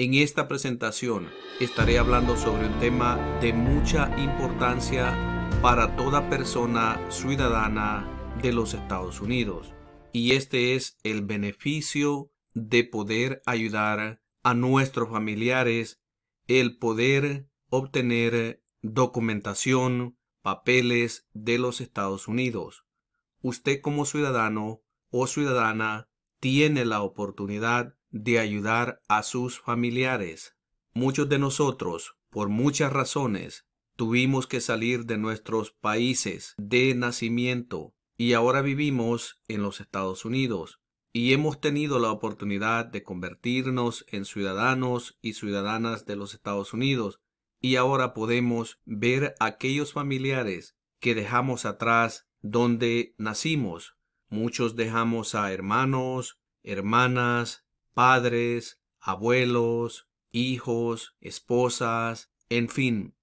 En esta presentación estaré hablando sobre un tema de mucha importancia para toda persona ciudadana de los Estados Unidos y este es el beneficio de poder ayudar a nuestros familiares, el poder obtener documentación, papeles de los Estados Unidos. Usted como ciudadano o ciudadana tiene la oportunidad de ayudar a sus familiares. Muchos de nosotros, por muchas razones, tuvimos que salir de nuestros países de nacimiento y ahora vivimos en los Estados Unidos y hemos tenido la oportunidad de convertirnos en ciudadanos y ciudadanas de los Estados Unidos y ahora podemos ver aquellos familiares que dejamos atrás donde nacimos. Muchos dejamos a hermanos, hermanas, padres, abuelos, hijos, esposas, en fin,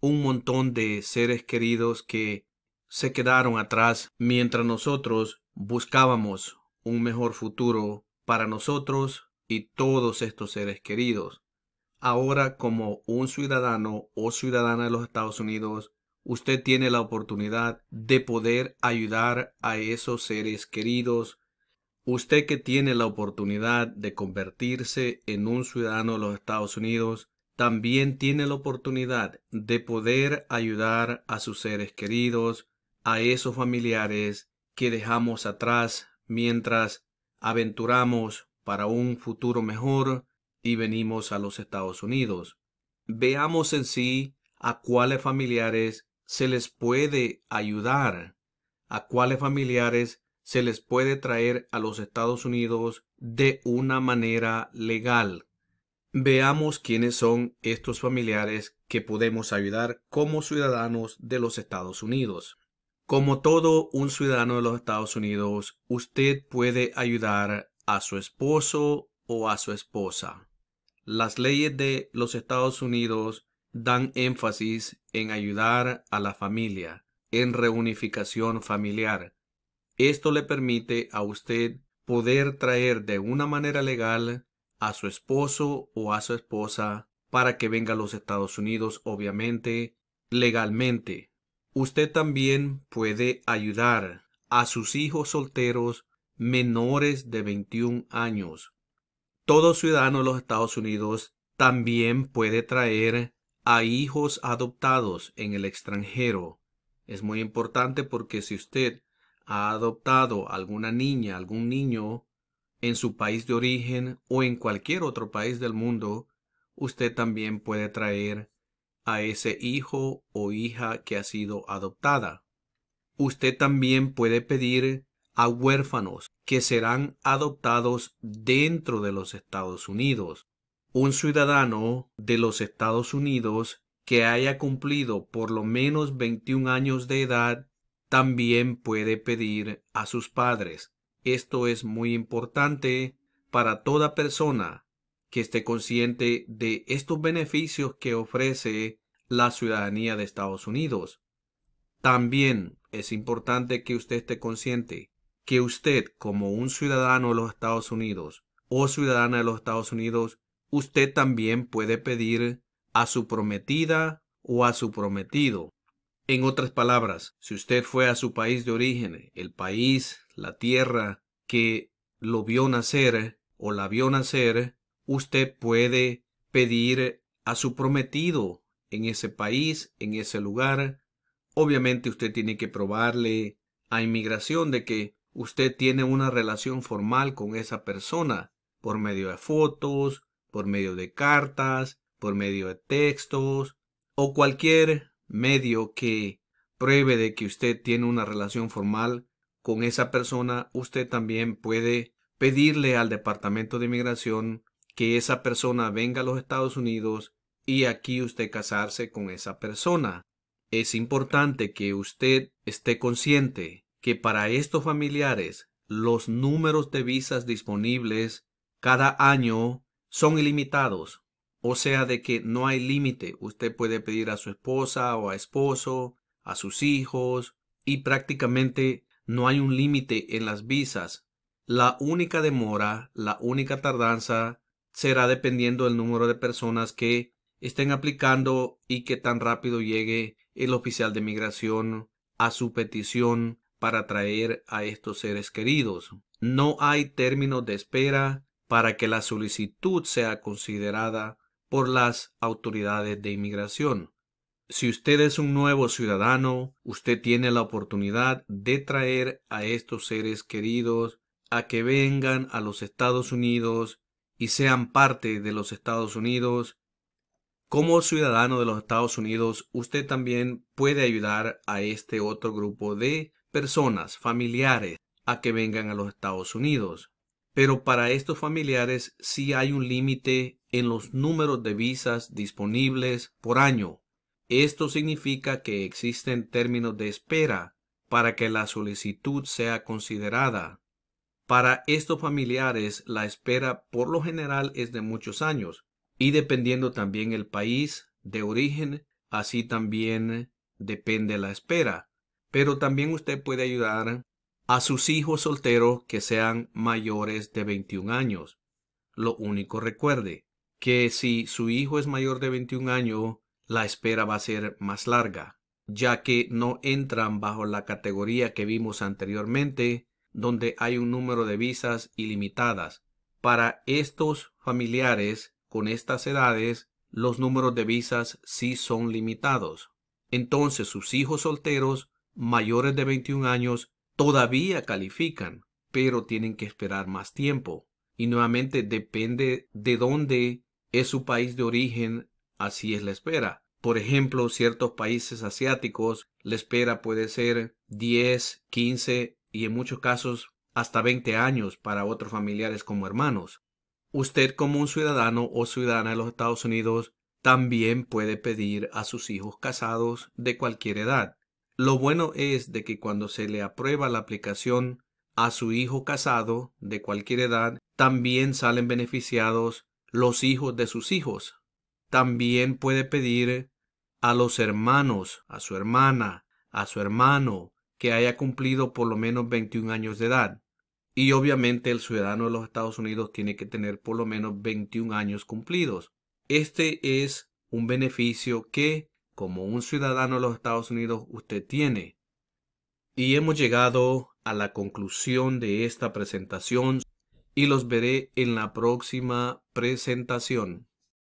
un montón de seres queridos que se quedaron atrás mientras nosotros buscábamos un mejor futuro para nosotros y todos estos seres queridos. Ahora como un ciudadano o ciudadana de los Estados Unidos, usted tiene la oportunidad de poder ayudar a esos seres queridos. Usted que tiene la oportunidad de convertirse en un ciudadano de los Estados Unidos, también tiene la oportunidad de poder ayudar a sus seres queridos, a esos familiares que dejamos atrás mientras aventuramos para un futuro mejor y venimos a los Estados Unidos. Veamos en sí a cuáles familiares se les puede ayudar, a cuáles familiares se les puede traer a los Estados Unidos de una manera legal. Veamos quiénes son estos familiares que podemos ayudar como ciudadanos de los Estados Unidos. Como todo un ciudadano de los Estados Unidos, usted puede ayudar a su esposo o a su esposa. Las leyes de los Estados Unidos dan énfasis en ayudar a la familia, en reunificación familiar. Esto le permite a usted poder traer de una manera legal a su esposo o a su esposa para que venga a los Estados Unidos, obviamente, legalmente. Usted también puede ayudar a sus hijos solteros menores de 21 años todo ciudadano de los Estados Unidos también puede traer a hijos adoptados en el extranjero. Es muy importante porque si usted ha adoptado alguna niña, algún niño en su país de origen o en cualquier otro país del mundo, usted también puede traer a ese hijo o hija que ha sido adoptada. Usted también puede pedir a huérfanos que serán adoptados dentro de los Estados Unidos. Un ciudadano de los Estados Unidos que haya cumplido por lo menos 21 años de edad también puede pedir a sus padres. Esto es muy importante para toda persona que esté consciente de estos beneficios que ofrece la ciudadanía de Estados Unidos. También es importante que usted esté consciente que usted como un ciudadano de los Estados Unidos o ciudadana de los Estados Unidos, usted también puede pedir a su prometida o a su prometido. En otras palabras, si usted fue a su país de origen, el país, la tierra que lo vio nacer o la vio nacer, usted puede pedir a su prometido en ese país, en ese lugar. Obviamente usted tiene que probarle a inmigración de que usted tiene una relación formal con esa persona por medio de fotos, por medio de cartas, por medio de textos o cualquier medio que pruebe de que usted tiene una relación formal con esa persona, usted también puede pedirle al Departamento de Inmigración que esa persona venga a los Estados Unidos y aquí usted casarse con esa persona. Es importante que usted esté consciente que para estos familiares los números de visas disponibles cada año son ilimitados. O sea, de que no hay límite. Usted puede pedir a su esposa o a esposo, a sus hijos, y prácticamente no hay un límite en las visas. La única demora, la única tardanza será dependiendo del número de personas que estén aplicando y que tan rápido llegue el oficial de migración a su petición para traer a estos seres queridos. No hay término de espera para que la solicitud sea considerada por las autoridades de inmigración. Si usted es un nuevo ciudadano, usted tiene la oportunidad de traer a estos seres queridos a que vengan a los Estados Unidos y sean parte de los Estados Unidos. Como ciudadano de los Estados Unidos, usted también puede ayudar a este otro grupo de personas, familiares, a que vengan a los Estados Unidos. Pero para estos familiares sí hay un límite en los números de visas disponibles por año. Esto significa que existen términos de espera para que la solicitud sea considerada. Para estos familiares la espera por lo general es de muchos años y dependiendo también el país de origen, así también depende la espera. Pero también usted puede ayudar a sus hijos solteros que sean mayores de 21 años. Lo único recuerde que si su hijo es mayor de 21 años, la espera va a ser más larga, ya que no entran bajo la categoría que vimos anteriormente, donde hay un número de visas ilimitadas. Para estos familiares con estas edades, los números de visas sí son limitados. Entonces sus hijos solteros mayores de 21 años todavía califican, pero tienen que esperar más tiempo. Y nuevamente depende de dónde es su país de origen, así es la espera. Por ejemplo, ciertos países asiáticos, la espera puede ser 10, 15 y en muchos casos hasta 20 años para otros familiares como hermanos. Usted como un ciudadano o ciudadana de los Estados Unidos también puede pedir a sus hijos casados de cualquier edad. Lo bueno es de que cuando se le aprueba la aplicación a su hijo casado de cualquier edad, también salen beneficiados los hijos de sus hijos. También puede pedir a los hermanos, a su hermana, a su hermano, que haya cumplido por lo menos 21 años de edad. Y obviamente el ciudadano de los Estados Unidos tiene que tener por lo menos 21 años cumplidos. Este es un beneficio que como un ciudadano de los Estados Unidos usted tiene. Y hemos llegado a la conclusión de esta presentación y los veré en la próxima presentación.